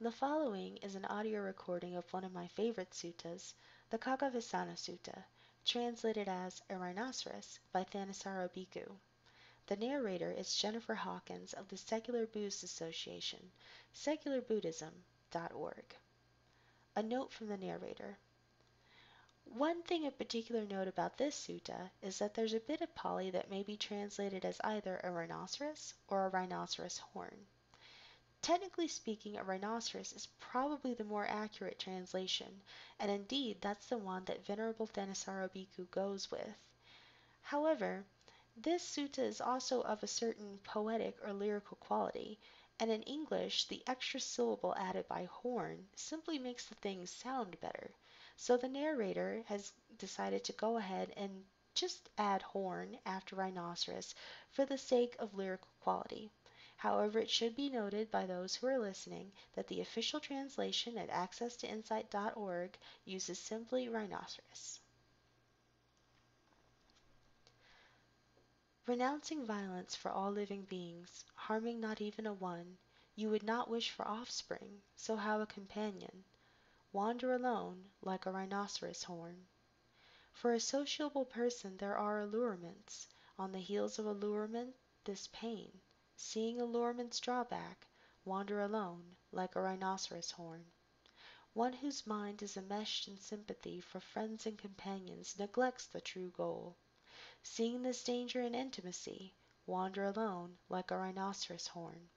The following is an audio recording of one of my favorite suttas, the Khaggavisana Sutta, translated as A Rhinoceros by Thanissaro Bhikkhu. The narrator is Jennifer Hawkins of the Secular Buddhist Association, secularbuddhism.org. A note from the narrator. One thing of particular note about this sutta is that there's a bit of Pali that may be translated as either a rhinoceros or a rhinoceros horn. Technically speaking, a rhinoceros is probably the more accurate translation, and indeed that's the one that Venerable Thanissaro Bhikkhu goes with. However, this sutta is also of a certain poetic or lyrical quality, and in English the extra syllable added by horn simply makes the thing sound better. So the narrator has decided to go ahead and just add horn after rhinoceros for the sake of lyrical quality. However, it should be noted by those who are listening that the official translation at accesstoinsight.org uses simply rhinoceros. Renouncing violence for all living beings, harming not even a one, you would not wish for offspring, so how a companion? Wander alone, like a rhinoceros horn. For a sociable person there are allurements, on the heels of allurement this pain. Seeing a allurement's drawback, wander alone, like a rhinoceros horn. One whose mind is enmeshed in sympathy for friends and companions neglects the true goal. Seeing this danger in intimacy, wander alone, like a rhinoceros horn.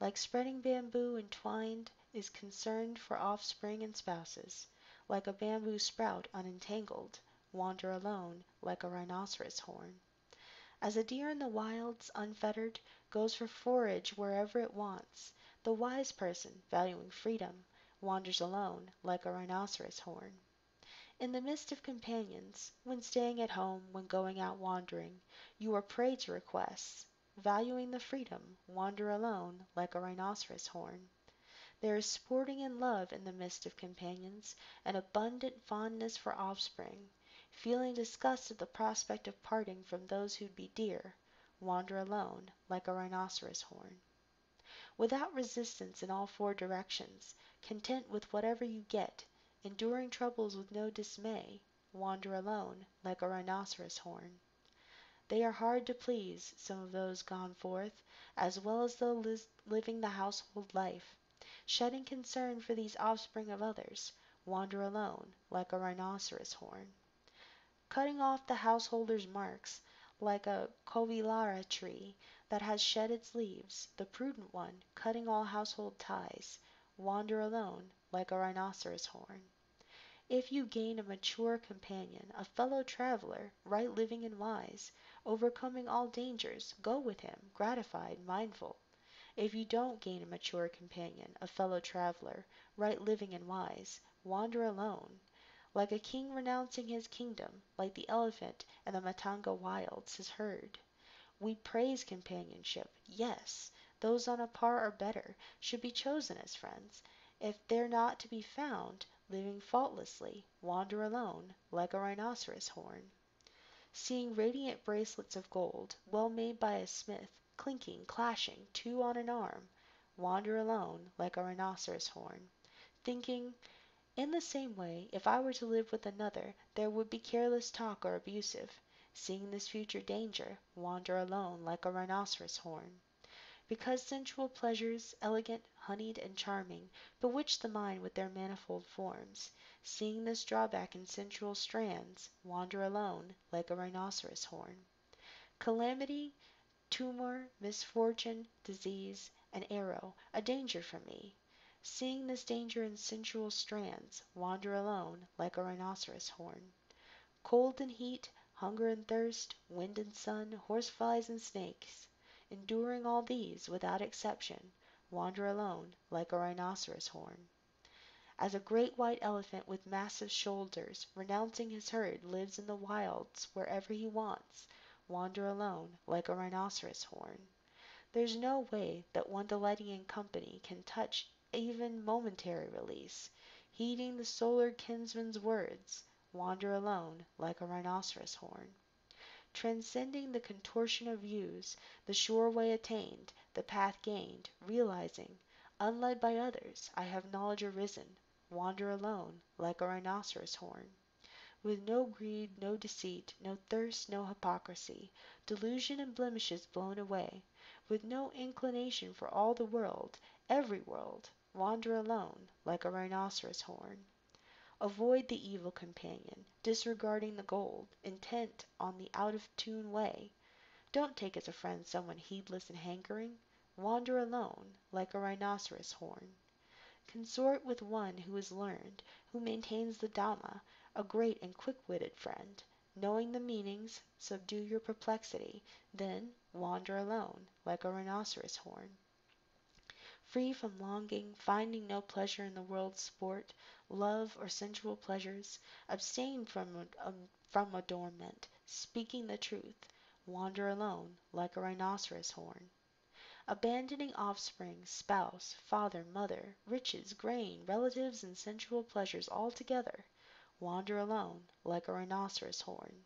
Like spreading bamboo entwined is concerned for offspring and spouses. Like a bamboo sprout unentangled, wander alone, like a rhinoceros horn. As a deer in the wilds, unfettered, goes for forage wherever it wants, the wise person, valuing freedom, wanders alone, like a rhinoceros horn. In the midst of companions, when staying at home, when going out wandering, you are prey to requests. Valuing the freedom, wander alone, like a rhinoceros horn. There is sporting and love in the midst of companions, an abundant fondness for offspring feeling disgust at the prospect of parting from those who'd be dear, wander alone, like a rhinoceros horn. Without resistance in all four directions, content with whatever you get, enduring troubles with no dismay, wander alone, like a rhinoceros horn. They are hard to please, some of those gone forth, as well as those living the household life. Shedding concern for these offspring of others, wander alone, like a rhinoceros horn cutting off the householder's marks, like a Kovilara tree that has shed its leaves, the prudent one, cutting all household ties, wander alone, like a rhinoceros horn. If you gain a mature companion, a fellow traveler, right living and wise, overcoming all dangers, go with him, gratified, mindful. If you don't gain a mature companion, a fellow traveler, right living and wise, wander alone, like a king renouncing his kingdom, like the elephant in the Matanga wilds, his herd. We praise companionship. Yes, those on a par or better should be chosen as friends. If they're not to be found, living faultlessly, wander alone, like a rhinoceros horn. Seeing radiant bracelets of gold, well made by a smith, clinking, clashing, two on an arm, wander alone, like a rhinoceros horn. Thinking, in the same way, if I were to live with another, there would be careless talk or abusive. Seeing this future danger, wander alone like a rhinoceros horn. Because sensual pleasures, elegant, honeyed, and charming, bewitch the mind with their manifold forms. Seeing this drawback in sensual strands, wander alone like a rhinoceros horn. Calamity, tumor, misfortune, disease, an arrow, a danger for me. Seeing this danger in sensual strands, wander alone, like a rhinoceros horn. Cold and heat, hunger and thirst, wind and sun, horseflies and snakes, enduring all these, without exception, wander alone, like a rhinoceros horn. As a great white elephant with massive shoulders, renouncing his herd, lives in the wilds wherever he wants, wander alone, like a rhinoceros horn. There's no way that one delighting in company can touch even momentary release, heeding the solar kinsman's words, wander alone like a rhinoceros horn. Transcending the contortion of views, the sure way attained, the path gained, realizing, Unled by others, I have knowledge arisen, Wander alone, like a rhinoceros horn. With no greed, no deceit, no thirst, no hypocrisy, Delusion and blemishes blown away, With no inclination for all the world, every world, Wander alone, like a rhinoceros horn. Avoid the evil companion, disregarding the gold, Intent on the out of tune way. Don't take as a friend someone heedless and hankering. Wander alone, like a rhinoceros horn. Consort with one who is learned, who maintains the Dhamma, a great and quick witted friend. Knowing the meanings, subdue your perplexity, then wander alone, like a rhinoceros horn. Free from longing, finding no pleasure in the world's sport, love, or sensual pleasures, abstain from, um, from adornment, speaking the truth, wander alone, like a rhinoceros horn. Abandoning offspring, spouse, father, mother, riches, grain, relatives, and sensual pleasures altogether, wander alone, like a rhinoceros horn.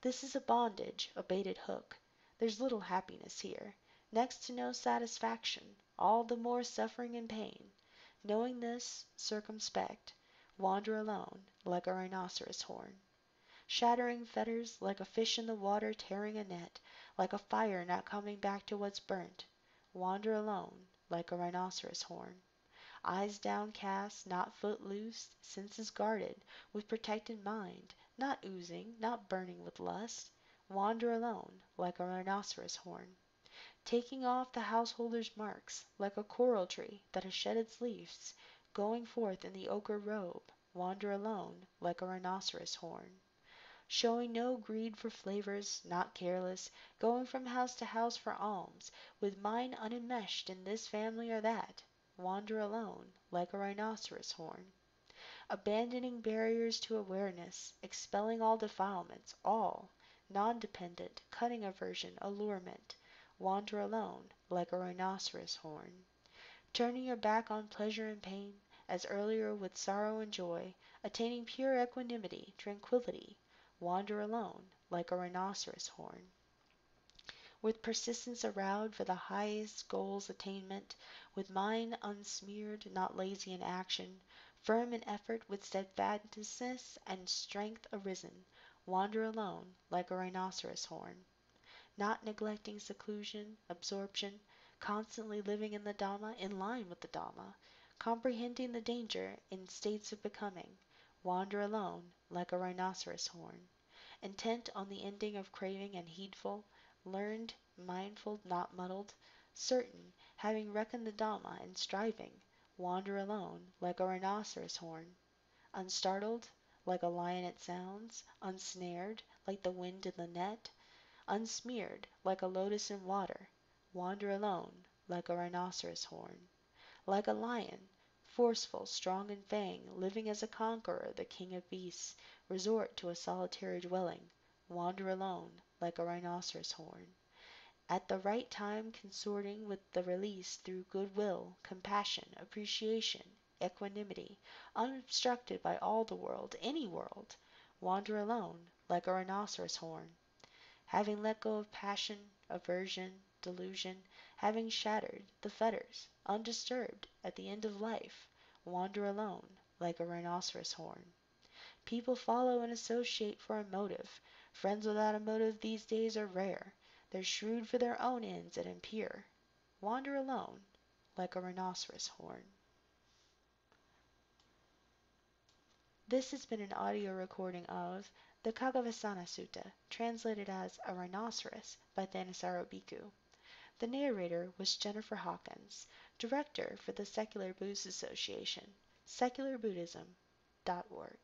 This is a bondage, a baited hook. There's little happiness here, next to no satisfaction, all the more suffering and pain. Knowing this, circumspect, wander alone, like a rhinoceros horn. Shattering fetters, like a fish in the water tearing a net, like a fire not coming back to what's burnt, wander alone, like a rhinoceros horn. Eyes downcast, not foot loose, senses guarded, with protected mind, not oozing, not burning with lust, wander alone, like a rhinoceros horn. Taking off the householder's marks, like a coral tree that has shed its leaves, going forth in the ochre robe, wander alone, like a rhinoceros horn showing no greed for flavors, not careless, going from house to house for alms, with mind unenmeshed in this family or that, wander alone, like a rhinoceros horn. Abandoning barriers to awareness, expelling all defilements, all, non-dependent, cutting aversion, allurement, wander alone, like a rhinoceros horn. Turning your back on pleasure and pain, as earlier with sorrow and joy, attaining pure equanimity, tranquillity, wander alone, like a rhinoceros horn. With persistence aroused for the highest goal's attainment, with mind unsmeared, not lazy in action, firm in effort, with steadfastness and strength arisen, wander alone, like a rhinoceros horn. Not neglecting seclusion, absorption, constantly living in the Dhamma, in line with the Dhamma, comprehending the danger in states of becoming, wander alone, like a rhinoceros horn, intent on the ending of craving and heedful, learned, mindful, not muddled, certain, having reckoned the Dhamma and striving, wander alone, like a rhinoceros horn, unstartled, like a lion at sounds, unsnared, like the wind in the net, unsmeared, like a lotus in water, wander alone, like a rhinoceros horn, like a lion, Forceful, strong in fang, living as a conqueror, the king of beasts, resort to a solitary dwelling, wander alone, like a rhinoceros horn. At the right time consorting with the release through good will, compassion, appreciation, equanimity, unobstructed by all the world, any world, wander alone, like a rhinoceros horn. Having let go of passion, aversion, delusion, having shattered the fetters, undisturbed, at the end of life, wander alone, like a rhinoceros horn. People follow and associate for a motive. Friends without a motive these days are rare. They're shrewd for their own ends and impure. Wander alone, like a rhinoceros horn. This has been an audio recording of the Khaggavisana Sutta, translated as A Rhinoceros by Thanissaro Bhikkhu. The narrator was Jennifer Hawkins, Director for the Secular Buddhist Association, secularbuddhism.org.